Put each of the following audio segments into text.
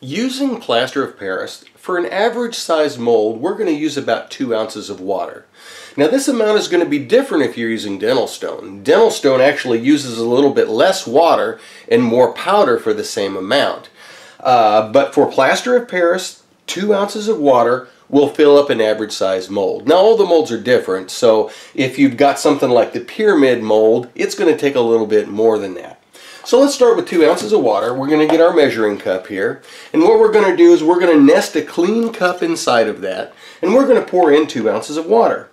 Using plaster of Paris, for an average size mold, we're going to use about two ounces of water. Now this amount is going to be different if you're using dental stone. Dental stone actually uses a little bit less water and more powder for the same amount. Uh, but for plaster of Paris, two ounces of water will fill up an average size mold. Now all the molds are different, so if you've got something like the pyramid mold, it's going to take a little bit more than that. So let's start with two ounces of water. We're going to get our measuring cup here. And what we're going to do is we're going to nest a clean cup inside of that. And we're going to pour in two ounces of water.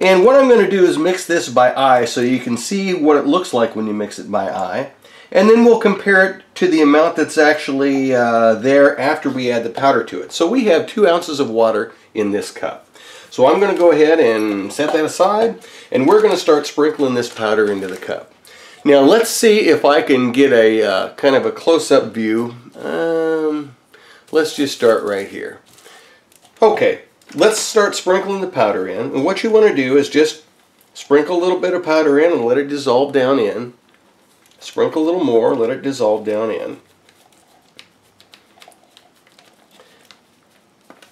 And what I'm going to do is mix this by eye so you can see what it looks like when you mix it by eye. And then we'll compare it to the amount that's actually uh, there after we add the powder to it. So we have two ounces of water in this cup. So I'm going to go ahead and set that aside and we're going to start sprinkling this powder into the cup. Now let's see if I can get a uh, kind of a close-up view. Um, let's just start right here. Okay, let's start sprinkling the powder in. And what you want to do is just sprinkle a little bit of powder in and let it dissolve down in. Sprinkle a little more, let it dissolve down in.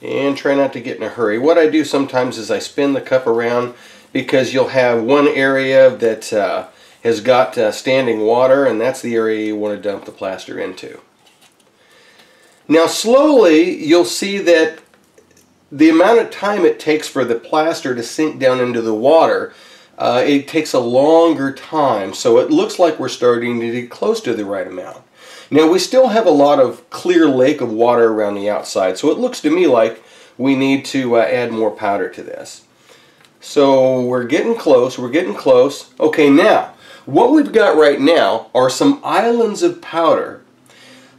And try not to get in a hurry. What I do sometimes is I spin the cup around because you'll have one area that uh, has got uh, standing water and that's the area you want to dump the plaster into. Now slowly you'll see that the amount of time it takes for the plaster to sink down into the water uh, it takes a longer time so it looks like we're starting to get close to the right amount. Now we still have a lot of clear lake of water around the outside so it looks to me like we need to uh, add more powder to this. So we're getting close, we're getting close. Okay now what we've got right now are some islands of powder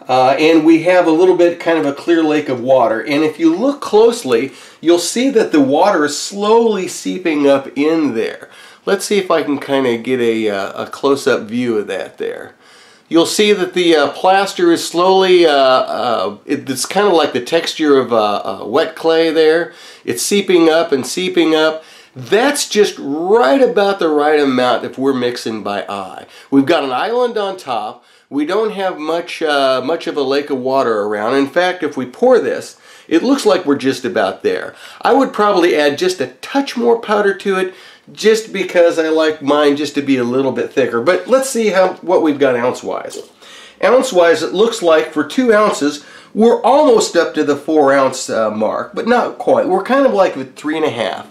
uh, and we have a little bit kind of a clear lake of water and if you look closely you'll see that the water is slowly seeping up in there. Let's see if I can kind of get a, uh, a close-up view of that there. You'll see that the uh, plaster is slowly, uh, uh, it's kind of like the texture of uh, wet clay there. It's seeping up and seeping up that's just right about the right amount if we're mixing by eye. We've got an island on top. We don't have much, uh, much of a lake of water around. In fact, if we pour this, it looks like we're just about there. I would probably add just a touch more powder to it just because I like mine just to be a little bit thicker. But let's see how what we've got ounce-wise. Ounce-wise, it looks like for two ounces, we're almost up to the four ounce uh, mark, but not quite. We're kind of like with three and a half.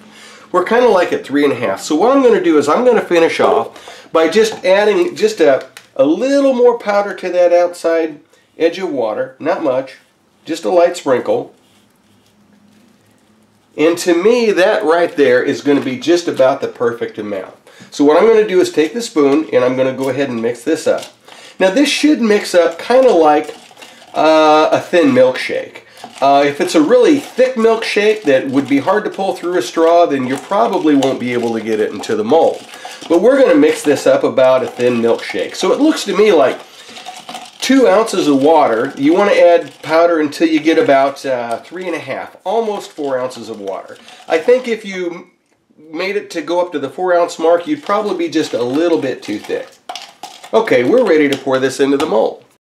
We're kind of like at three and a half. So what I'm going to do is I'm going to finish off by just adding just a, a little more powder to that outside edge of water. Not much. Just a light sprinkle. And to me, that right there is going to be just about the perfect amount. So what I'm going to do is take the spoon and I'm going to go ahead and mix this up. Now this should mix up kind of like uh, a thin milkshake. Uh, if it's a really thick milkshake that would be hard to pull through a straw, then you probably won't be able to get it into the mold. But we're going to mix this up about a thin milkshake. So it looks to me like two ounces of water. You want to add powder until you get about uh, three and a half, almost four ounces of water. I think if you made it to go up to the four ounce mark, you'd probably be just a little bit too thick. Okay, we're ready to pour this into the mold.